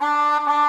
Música